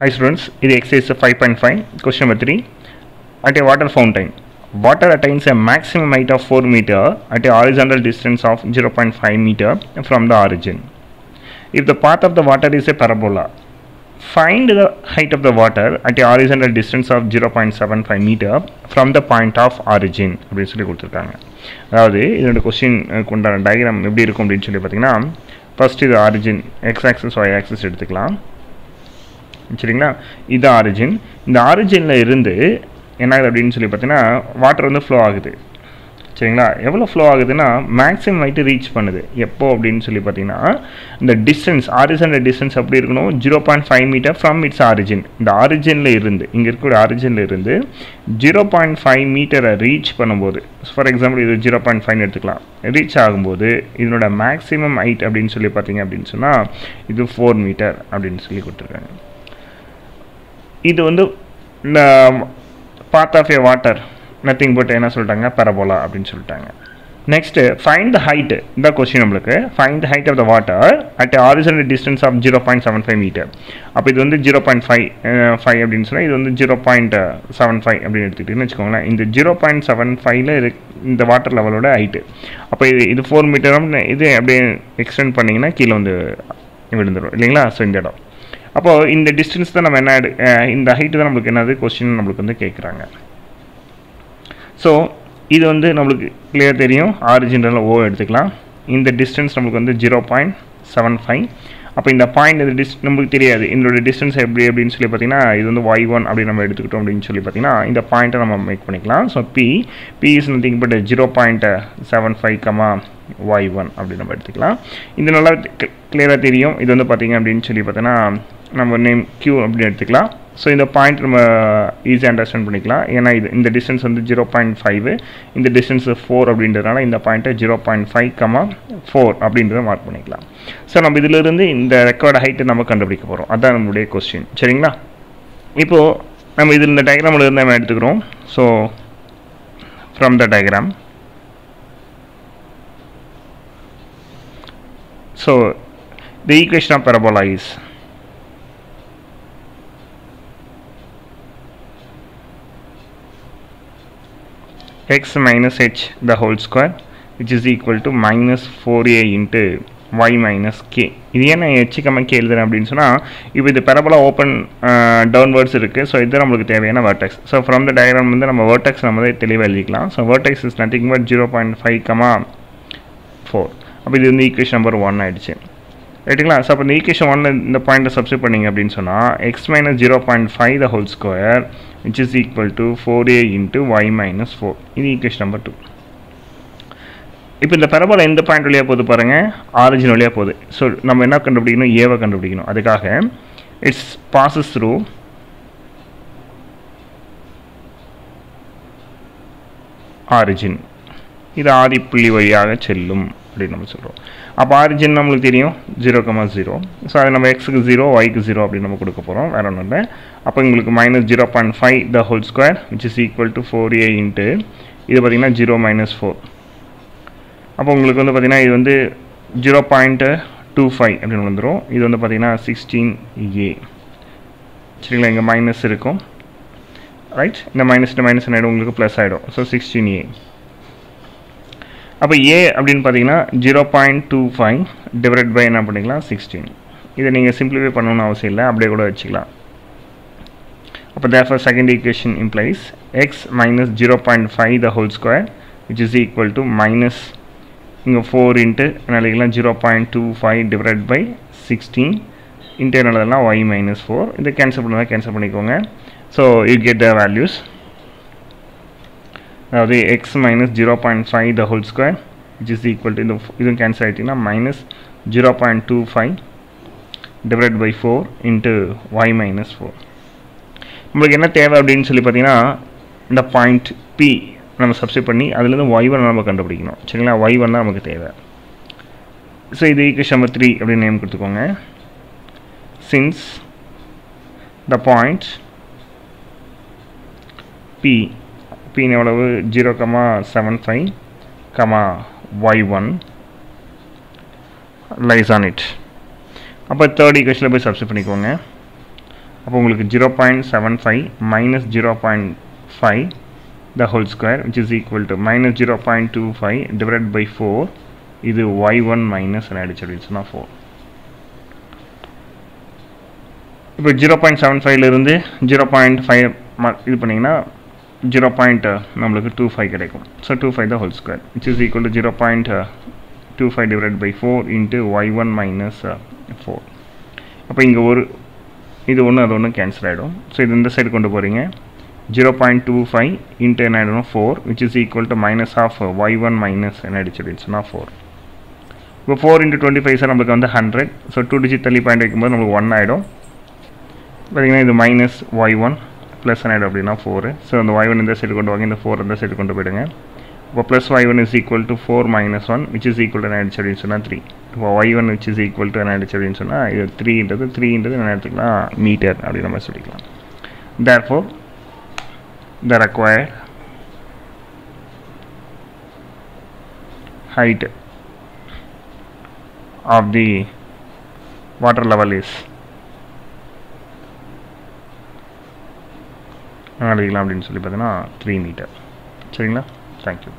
Hi students, இது exercise 5.5, question number 3. At a water fountain, water attains a maximum height of 4 meter at a horizontal distance of 0.5 meter from the origin. If the path of the water is a parabola, find the height of the water at a horizontal distance of 0.75 meter from the point of origin அப்படின்னு சொல்லி கொடுத்துருக்காங்க அதாவது இதோட question உண்டான diagram எப்படி இருக்கும் அப்படின்னு சொல்லி பார்த்தீங்கன்னா ஃபர்ஸ்ட் இது origin X axis Y axis எடுத்துக்கலாம் சரிங்களா? இது ஆரிஜின் இந்த ஆரிஜினில் இருந்து என்ன ஆகுது அப்படின்னு சொல்லி பார்த்தீங்கன்னா வாட்டர் வந்து ஃப்ளோ ஆகுது. சரிங்களா? எவ்வளோ ஃப்ளோ ஆகுதுன்னா மேக்ஸிமம் ஹைட்டு ரீச் பண்ணுது. எப்போ அப்படின்னு சொல்லி பார்த்தீங்கன்னா இந்த டிஸ்டன்ஸ் ஆரிஜனோட டிஸ்டன்ஸ் அப்படி இருக்கணும்? Zero point five meter from its origin இந்த ஆரிஜினில் இருந்து இங்கே இருக்கக்கூடிய ஆரிஜினில் இருந்து ஜீரோ பாயிண்ட் ஃபைவ் மீட்டரை ரீச் பண்ணும்போது ஃபார் எக்ஸாம்பிள் இது ஜீரோ பாயிண்ட் ஃபைவ் எடுத்துக்கலாம். ரீச் ஆகும்போது இதனோட மேக்ஸிமம் ஹைட் அப்படின்னு சொல்லி பார்த்தீங்க அப்படின்னு சொன்னால் இது ஃபோர் மீட்டர் அப்படின்னு சொல்லி கொடுத்துருக்காங்க. இது வந்து path of a water nothing but என்ன சொல்லிட்டாங்க? பரபோலா அப்படின்னு சொல்லிட்டாங்க. நெக்ஸ்ட்டு ஃபைண்ட் த ஹைட்டு இந்த கொஸ்டின் நம்மளுக்கு. Find the height of the water at original distance of zero point seven five meter அப்போ இது வந்து ஜீரோ பாயிண்ட் ஃபைவ் ஃபைவ் அப்படின்னு சொன்னால் இது வந்து ஜீரோ பாயிண்ட் செவன் ஃபைவ் அப்படின்னு எடுத்துக்கிட்டீங்கன்னு வச்சுக்கோங்களேன். இந்த ஜீரோ பாயிண்ட் செவன் ஃபைவ்ல இந்த வாட்டர் லெவலோட ஹைட்டு அப்போ இது இது ஃபோர் மீட்டர் இது அப்படியே எக்ஸ்டெண்ட் பண்ணிங்கன்னா கீழே வந்து விழுந்துடும் இல்லைங்களா? ஸோ இந்த இடம். அப்போது இந்த டிஸ்டன்ஸ் தான் நம்ம என்ன இந்த ஹைட்டு தான் நம்மளுக்கு என்னது? கொஸ்டின் நம்மளுக்கு வந்து கேட்குறாங்க. ஸோ இது வந்து நம்மளுக்கு கிளியர் தெரியும். ஆரிஜினல் ஓ எடுத்துக்கலாம். இந்த டிஸ்டன்ஸ் நம்மளுக்கு வந்து ஜீரோ பாயிண்ட் செவன் ஃபைவ் அப்போ இந்த பாயிண்ட் இந்த டிஸ் நம்மளுக்கு தெரியாது. இதோட டிஸ்டன்ஸ் எப்படி அப்படின்னு சொல்லி பார்த்தீங்கன்னா இது வந்து ஒய் ஒன் அப்படி நம்ம எடுத்துக்கிட்டோம் அப்படின்னு சொல்லி பார்த்தீங்கன்னா இந்த பாயிண்ட்டை நம்ம மேக் பண்ணிக்கலாம். So P P is nothing but zero point seven five comma Y one அப்படி நம்ம எடுத்துக்கலாம். இது நல்லா கிளியராக தெரியும். இது வந்து பார்த்தீங்க அப்படின்னு சொல்லி பார்த்தோன்னா நம்ம நேம் கியூ அப்படின்னு எடுத்துக்கலாம். ஸோ இந்த பாயிண்ட் நம்ம ஈஸியாக அண்டர்ஸ்டாண்ட் பண்ணிக்கலாம். ஏன்னா இது இந்த டிஸ்டன்ஸ் வந்து ஜீரோ பாயிண்ட் ஃபைவ் இந்த டிஸ்டன்ஸ் ஃபோர் அப்படின்றதுனால இந்த பாயிண்ட்டை zero point five comma four அப்படின்றத மார்க் பண்ணிக்கலாம். ஸோ நம்ம இதிலிருந்து இந்த ரெக்கார்டு ஹைட்டை நம்ம கண்டுபிடிக்க போகிறோம் அதுதான் நம்மளுடைய கொஸ்டின் சரிங்களா? இப்போது நம்ம இதில் இந்த டயக்ராமில் இருந்து நம்ம எடுத்துக்கிறோம். So from the diagram so the equation of parabola x minus h the whole square which is equal to minus 4a into y minus k. இது ஏன் நான் h கம்ம k எழுதுறேன் அப்படின்னு சொன்னால் இப்போ இது பரபலா ஓப்பன் டவுன்வர்ட்ஸ் இருக்குது ஸோ இது நம்மளுக்கு தேவையான vertex so from the diagram வந்து நம்ம வேர்டெக்ஸ் நம்ம வந்து தெளிவாக எழுதிக்கலாம். So vertex is nothing but zero point five comma four அப்போ இது வந்து ஈக்குவேஷன் நம்பர் ஒன் ஆகிடுச்சு ரைட்டுங்களா ஸோ அப்போ இந்த ஈக்குவேஷன் ஒன்ல இந்த பாயிண்ட்டை சப்ஸ்டியூட் பண்ணிங்க அப்படின்னு சொன்னால் X minus zero point five the whole square which is equal to four A into Y minus four இது ஈக்குவேஷன் நம்பர் டூ இப்போ இந்த பரபோல எந்த பாயிண்ட் வழியாக போகுது பாருங்கள் ஆரிஜின் வழியாக போகுது. ஸோ நம்ம என்ன கண்டுபிடிக்கணும்? ஏவை கண்டுபிடிக்கணும். அதுக்காக இட்ஸ் பாசஸ் த்ரூ ஆரிஜின் இது ஆதிப்புள்ளி வழியாக செல்லும். அப்படின்னு நம்ம சொல்கிறோம் அப்போ ஆரிஜின் நம்மளுக்கு தெரியும். ஜீரோ கமா ஜீரோ ஸோ அது நம்ம எக்ஸுக்கு ஜீரோ ஒய்க்கு ஜீரோ அப்படின்னு நம்ம கொடுக்க போகிறோம் வேறு ஒன்றும் இல்லை. அப்போ உங்களுக்கு minus zero point five the whole square which is equal to four A into இது பார்த்திங்கன்னா ஜீரோ மைனஸ் ஃபோர் அப்போ உங்களுக்கு வந்து பார்த்திங்கன்னா இது வந்து ஜீரோ பாயிண்ட்டு டூ ஃபைவ் அப்படின்னு வந்துடும் இது வந்து பார்த்திங்கன்னா சிக்ஸ்டீன் ஏ சரிங்களா? இங்கே மைனஸ் இருக்கும். ரைட் இந்த மைனஸ் மைனஸ் ஆகிடும் உங்களுக்கு ப்ளஸ் ஆகிடும் ஸோ சிக்ஸ்டீன் ஏ அப்போ ஏ அப்படின்னு பார்த்தீங்கன்னா zero point two five divide by என்ன பண்ணிக்கலாம் சிக்ஸ்டீன் இதை நீங்கள் சிம்பிளிஃபை பண்ணணும்னு அவசியம் இல்லை. அப்படியே கூட வச்சுக்கலாம். அப்போ therefore second equation implies X minus zero point five the whole square which is equal to minus இங்கே ஃபோர் இன்ட்டு நினைக்கலாம் zero point two five divide by sixteen into என்னதுலாம் Y minus four இதை கேன்சல் பண்ணால் cancel பண்ணிக்கோங்க. So you get the values அதாவது X minus zero point five the whole square which is equal to இந்த இதுவும் cancel ஆகிட்டிங்கன்னா minus zero point two five divide by four into Y minus four நம்மளுக்கு என்ன தேவை அப்படின்னு சொல்லி பார்த்தீங்கன்னா இந்த பாயிண்ட் பி நம்ம சப்ஸ்ட் பண்ணி அதுலேருந்து ஒய் ஒன் நம்ம கண்டுபிடிக்கணும். சரிங்களா? ஒய் ஒன் தான் நமக்கு தேவை. ஸோ இது ஈக்குவேஷன் நம்பர் த்ரீ அப்படின்னு நேம் கொடுத்துக்கோங்க. சின்ஸ் த பாயிண்ட் பி பின் எவ்வளவு? Zero comma seven five comma Y one lies on it அப்போ தேர்ட் ஈக்குவேஷனில் போய் சப்ஸ்ட் பண்ணிக்கோங்க. அப்போ உங்களுக்கு zero point seven five minus zero point five the whole square which is equal to minus zero point two five divide by four இது Y one minus ஆகிடுச்சு அப்படின்னு சொன்னால் ஃபோர் இப்போ ஜீரோ பாயிண்ட் செவன் ஃபைவ்லேருந்து ஜீரோ பாயிண்ட் ஃபைவ் இது பண்ணிங்கன்னா zero point uh, நம்மளுக்கு two five கிடைக்கும். So two five the whole square which is equal to zero point two five divide by four into Y one minus four அப்போ இங்கே ஒரு இது ஒன்று அது ஒன்று கேன்சல் ஆகிடும் ஸோ இது இந்த சைடு கொண்டு போகிறீங்க zero point two five into என்ன ஆகிடும் four which is equal to minus of Y one minus என்ன ஆகிடுச்சு அப்படின்னு சொன்னால் ஃபோர் இப்போ four into twenty five sir நம்மளுக்கு வந்து ஹண்ட்ரட் ஸோ டூ டிஜிட் தள்ளி பாயிண்ட் வைக்கும்போது நம்மளுக்கு ஒன் ஆகிடும் பார்த்தீங்கன்னா இது மைனஸ் ஒய் ஒன் ப்ளஸ் ஆகிடும் அப்படின்னா ஃபோர் ஸோ அந்த ஒய் ஒன் இந்த சைடு கொண்டு வாங்க இந்த ஃபோர் இந்த சைடு கொண்டு போயிடுங்க. இப்போ plus Y one is equal to four minus one which is equal to ஆயிடுச்சு அப்படின்னு சொன்னால் த்ரீ இப்போ Y one which is equal to என்ன ஆயிடுச்சு அப்படின்னு சொன்னால் இது த்ரீன்றது த்ரீன்றது என்ன எடுத்துக்கலாம்? மீட்டர் அப்படின்னு நம்ம சொல்லிக்கலாம். Therefore the required height of the water level is அடிக்கலாம் அப்படின்னு சொல்லி பார்த்தீங்கன்னா த்ரீ மீட்டர் சரிங்களா? தேங்க்யூ